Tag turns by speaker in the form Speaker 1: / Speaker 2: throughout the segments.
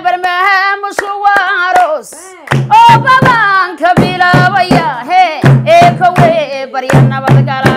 Speaker 1: barnaamijku waa aroos oo oh, babaanka bilaabaya he ee kowe barya nabadgala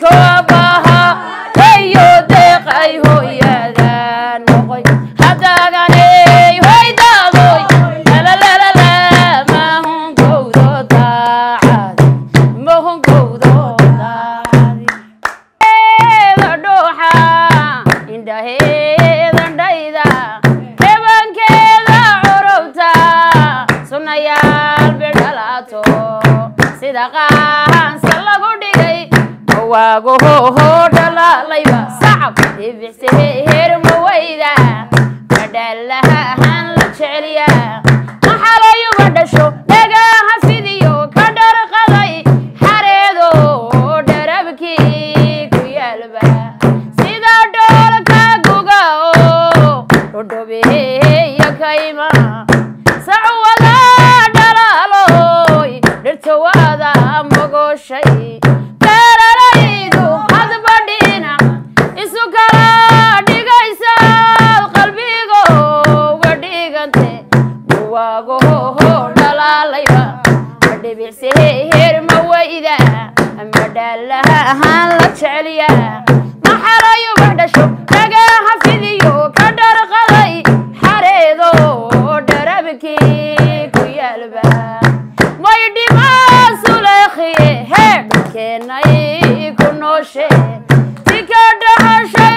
Speaker 1: let go মানুষে ticket হাসে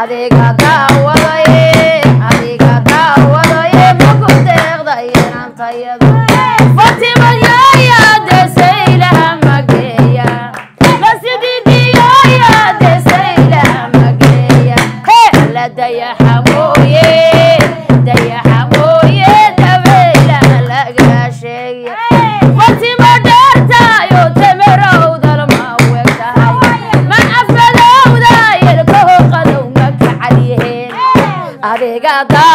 Speaker 1: Adega gawa ye nada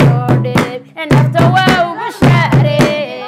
Speaker 1: soo dheeb indhafta waa ugu shaaree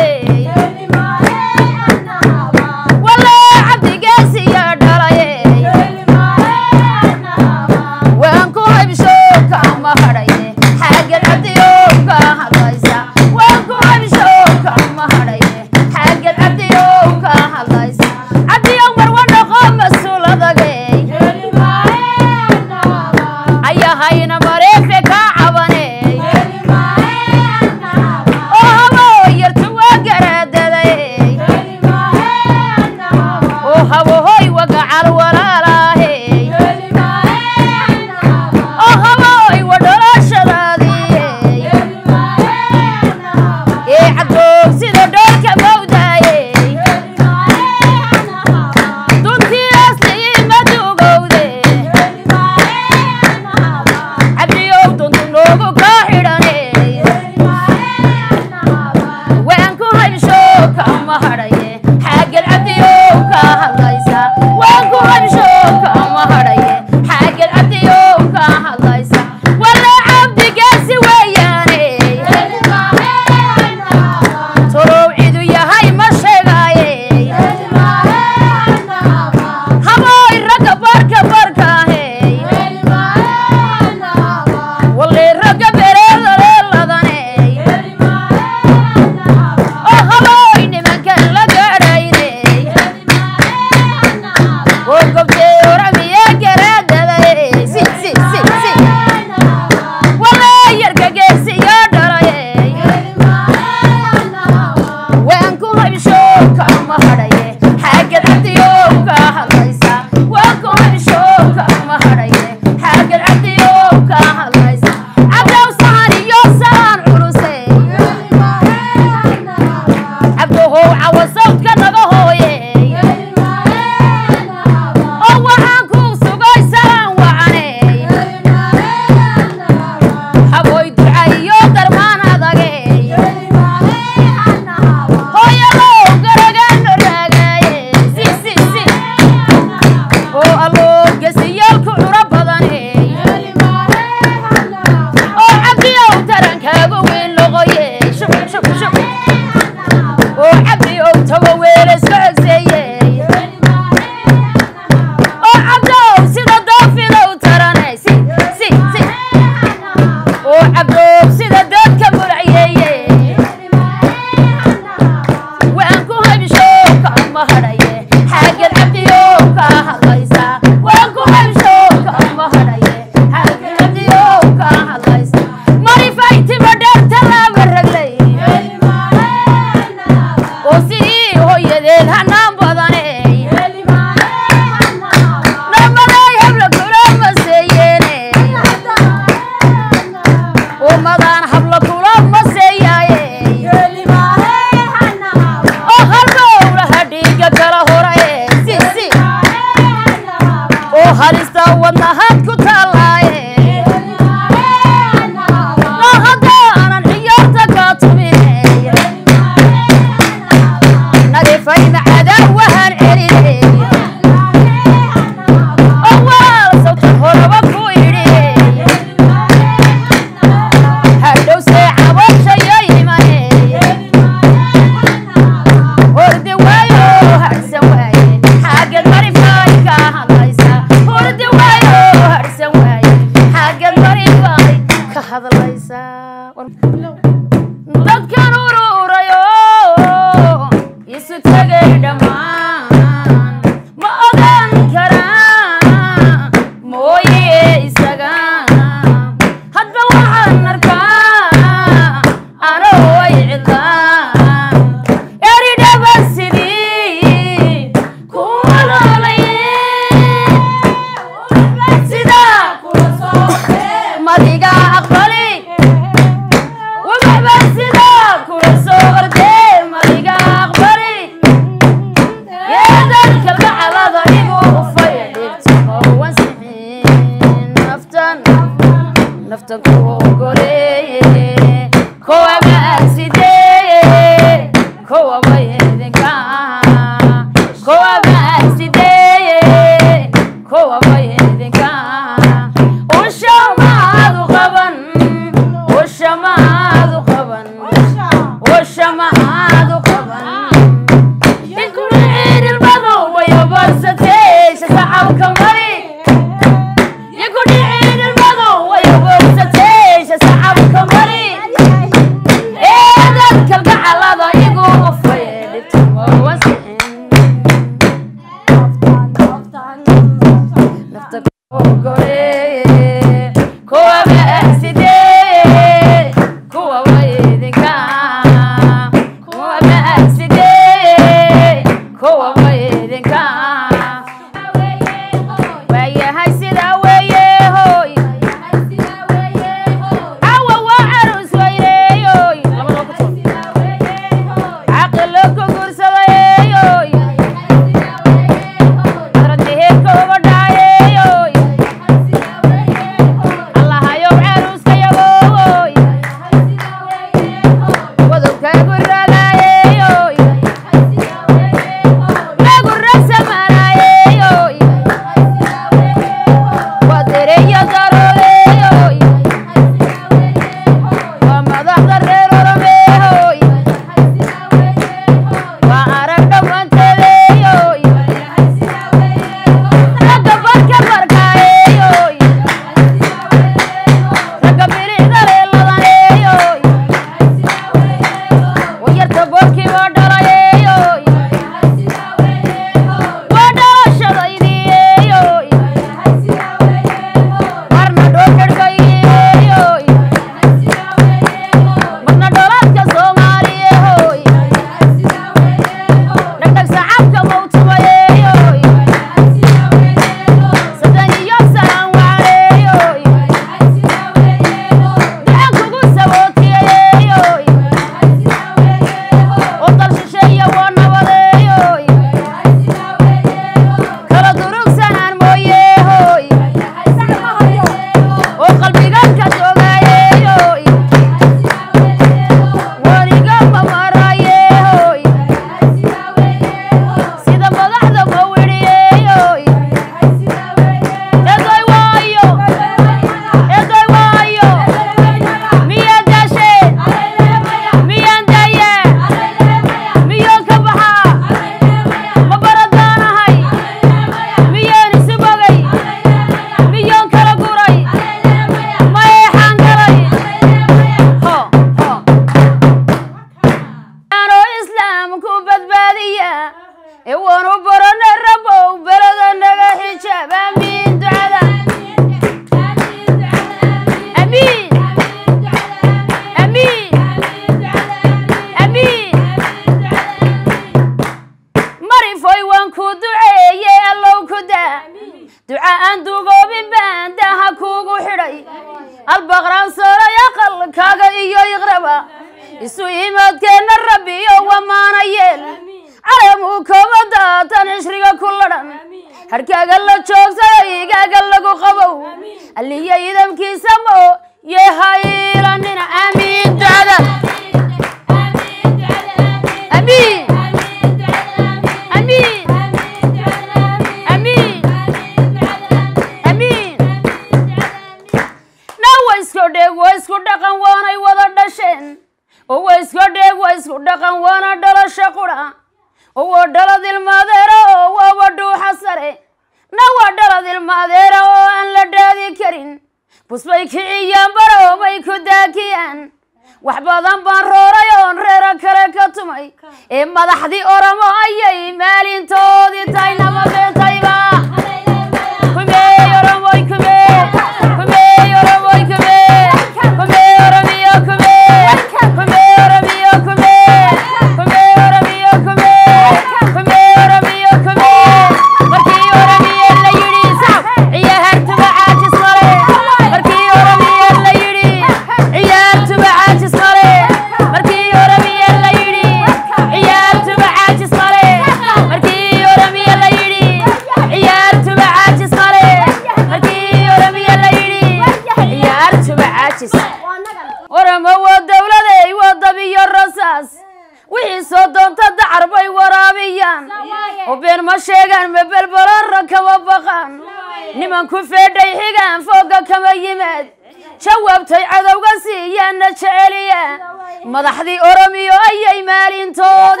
Speaker 1: madaxdii oromiyo ayay maalintoodii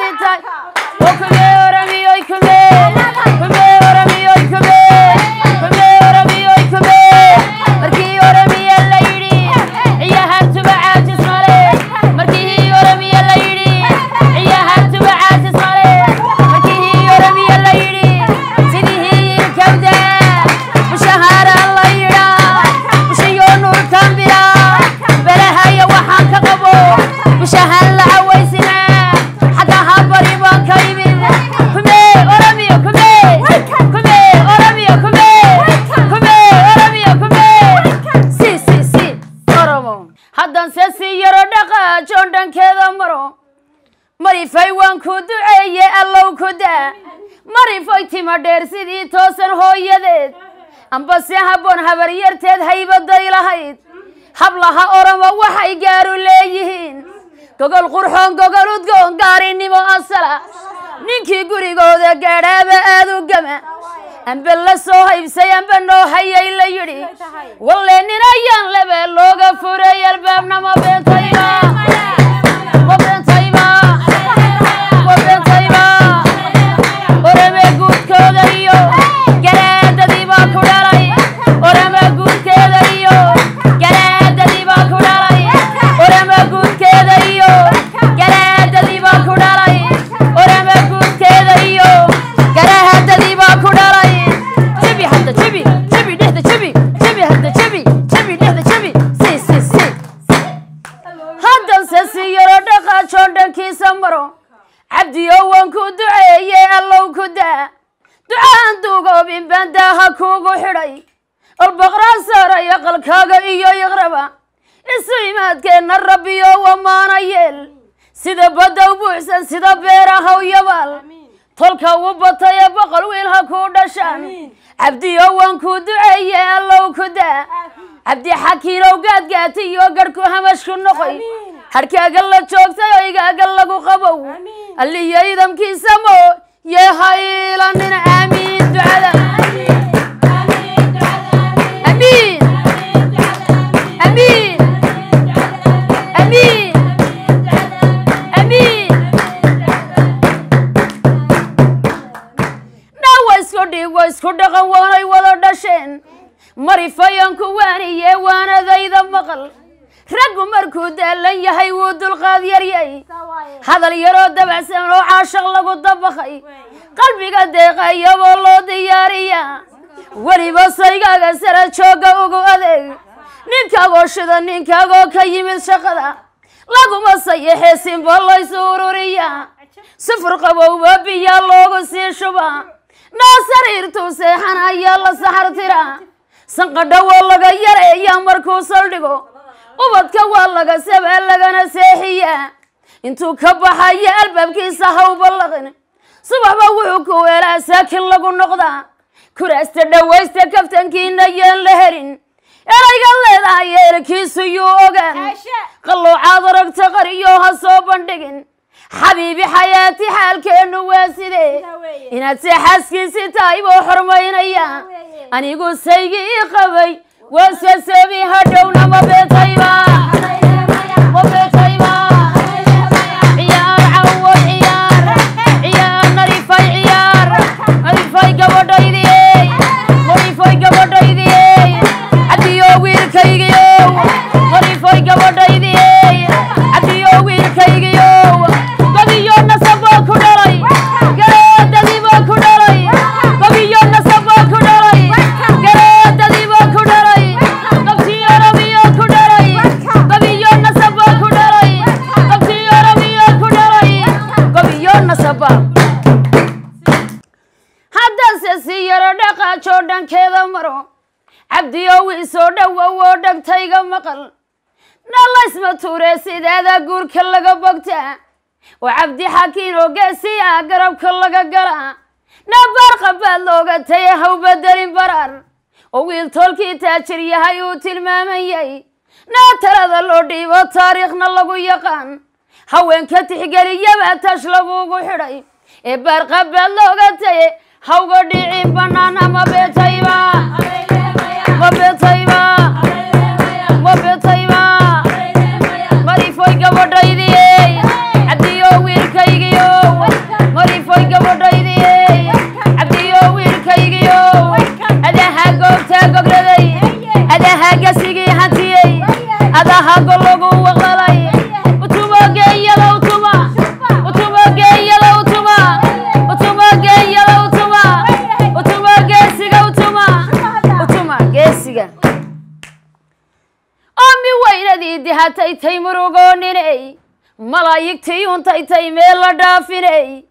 Speaker 1: dhaqaajoon dhankeeda maro marifay waan ku duceeye allow ku daa marifay tima dheer sidii toosan hooyadeed amba se habboon habaryarteed haybaday lahayd hablaha oromo waxay gaaru leeyihiin gogol qurxoon gogol udgoon gaarinimo asala. Ninkii gurigooda gaadhaaba aad u gama amba la soo haybsay amba noo hayay la yidhi walle nin ayaan lebe looga furay albaabna ma maro cabdiyo waan ku duceeye allow ku daa. Ducaan duugoobin baan daaha kuugu xidhay. Albaqraan saaray aqalkaaga iyo iqraba isu imaadkeenna rabbiyo wamaana yeel. Sida badda u buuxsan sida beerahaw yabaal. Tolka u batay ee boqol wiil ha kuu dhashaan. Cabdiyo waan ku duceeye allow ku daa. Cabdi xakiinow gaadgaati iyo garhku hamashku noqoy harkaaga la joogtay oo igaaga lagu qabow alliyo idamkiisa mo yee haylanina aamiin ducada. Isku dhaqan waanay wada dhasheen marifayan ku waaniye waanadayda maqal raggu markuu daalan yahay wuu dulqaad yaryay hadal yaroo dabacsan oo caashaq lagu dabakay qalbiga deeqayaboo loo diyaariya. Weliba saygaaga sara joogga ugu adeeg ninkaagoo shida ninkaagoo ka yimid shaqada. Laguma sayaxee simba laysu ururiya. Sufur qabowba biyaa loogu sii shuba. Naa sariirtuu seexan ayaa la saxar tira sanqadha waa laga yareeyaa markuu saldhigo ubadka waa laga sabaa lagana seexiyaa. Intuu ka baxaya albaabkiisa haw ballaqin. Subaxba wuxuu ku weelaa saakin lagu noqdaa. Kuraasta dhawaysta kaftankiina yaan la helin erayga leedahay eelkiisu yuu ogaan. Qalluucaad aragta qariyo ha soo bandhigin. Xabiibi xayaati xaalkeennu waa sidee? Inaad se xaaskiisi tahay buu xormaynaya anigu saygii ii qabay waa sasabi hadhowna ma beetayba bogtaa oo cabdi xakiin ah garabka laga galaa nabaar qabaad looga taye haw bedelin barar. Oo wiil toolkii taajir yahay uu tilmaamayay. Naa talada loo dhiibo taariikhna lagu yaqaan. Haweenka tixgeliyaba tash lagugu xidhay. Ee baar qabaad looga taye hawga dhicin banaana ma beetayba. Ma beetayba. Ma beetayba. Marifoy gabadhaydiyey marifoy gabadhaydiyey cabdiyo wiilkaygiyo adaha goobtaa gograday adaha gasigii hantiyey adaha gologu waqlalay utuma geeyada utuma utuma geeyada utuma utuma geeyada utuma utuma geesiga utuma utuma geesiga omi weynadii dihatay tay murugooniney malaayigtii untay tay meel la dhaafiney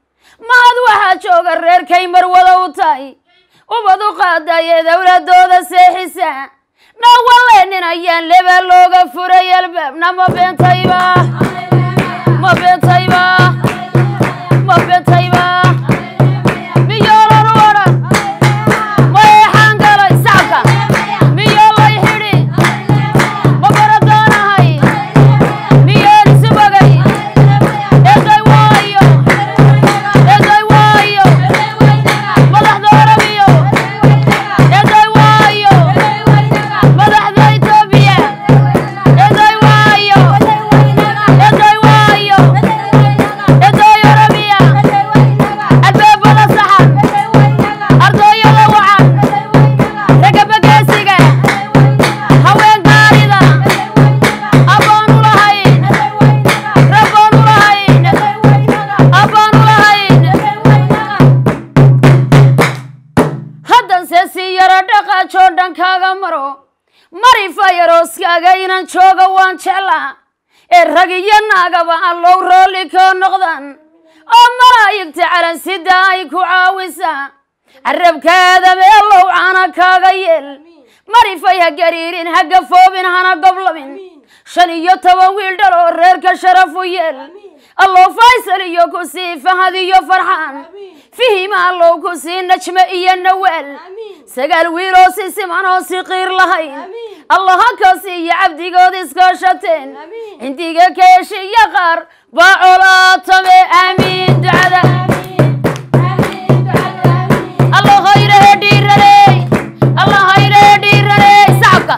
Speaker 1: mahad waxaa jooga reerkay u tahay ubad u qaadaye dowladooda seexisa nawaleenin ayaan leba looga furay albaabna ma beentayba ma rag iyo naagaba allow roolli koo noqdan. Oo malaayigta calansida ay ku caawisa carabkaada meelow cana kaaga yeel. Marifay ha gariirin ha gafoobin hana goblamin shan iyo toban wiil dhal oo reerka sharaf u yeel. Allow faysal iyo ku sii fahad iyo farxaan fihima allow ku sii najme iyo nawaal sagaal wiiloo si siman oo si qiir lahayn. Allaha ka siiyo cabdigood iskaashateen indiga keeshiyo qaar baa colaatame. Aamiin ducada. Dhiirarey dhiirarey sacabka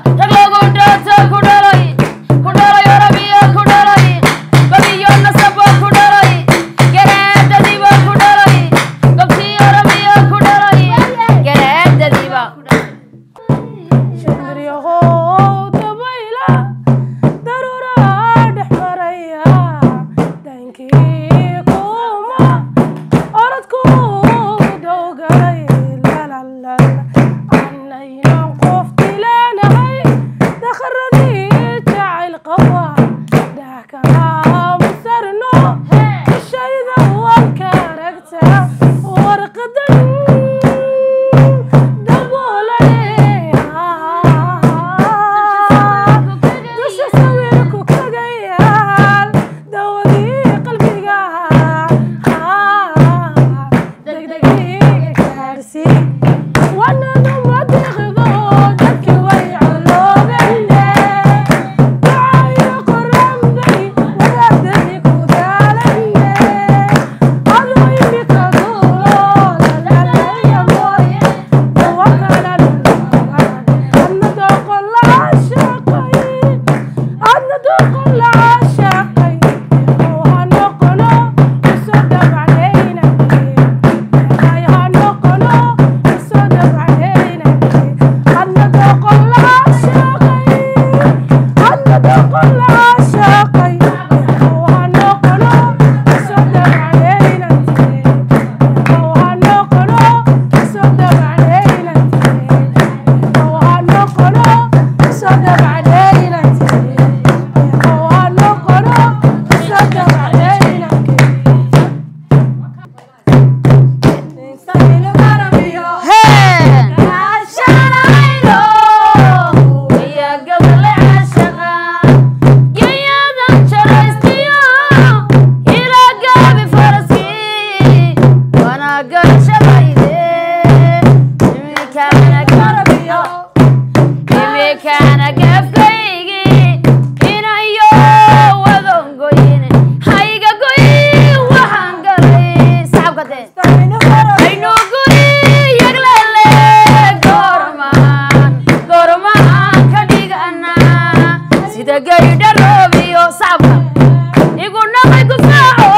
Speaker 1: sida gaydha loobiyo sacabka igu nabay ku saaco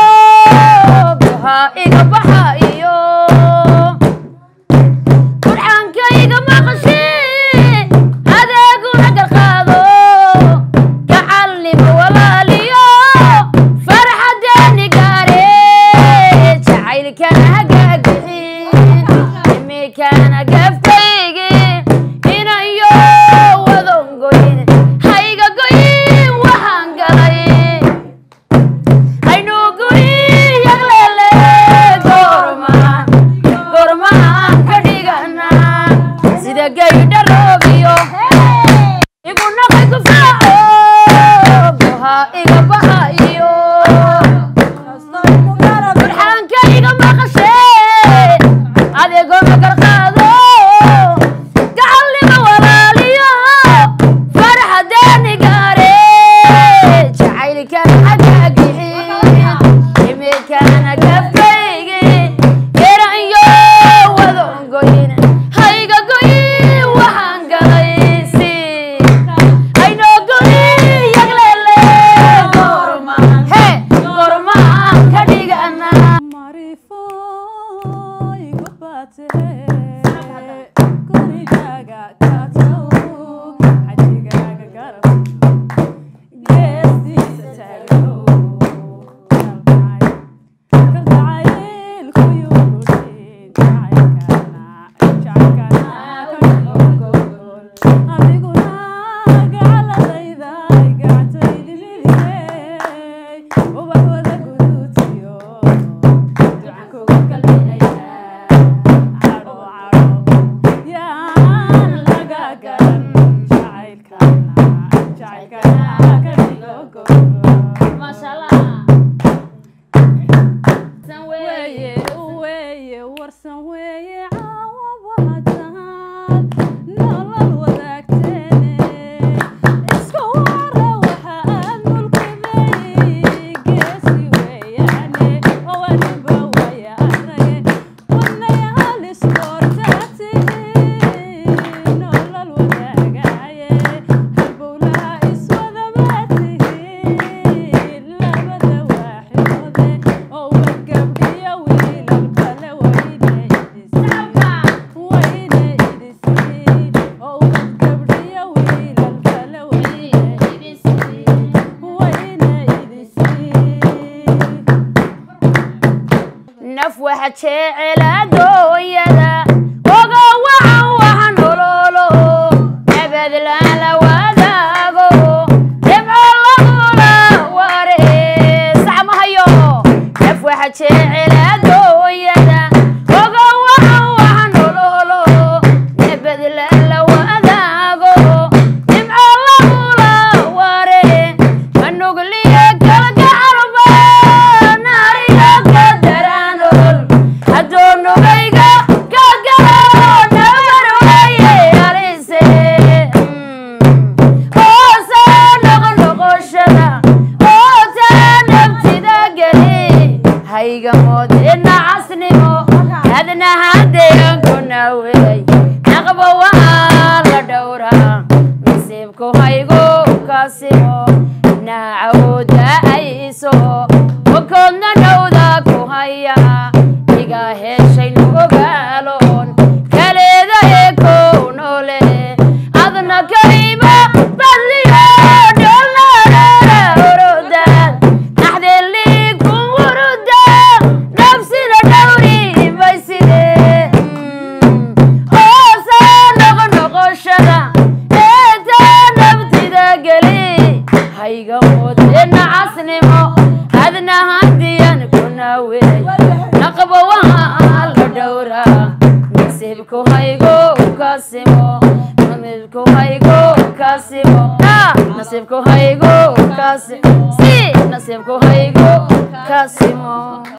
Speaker 1: تعلم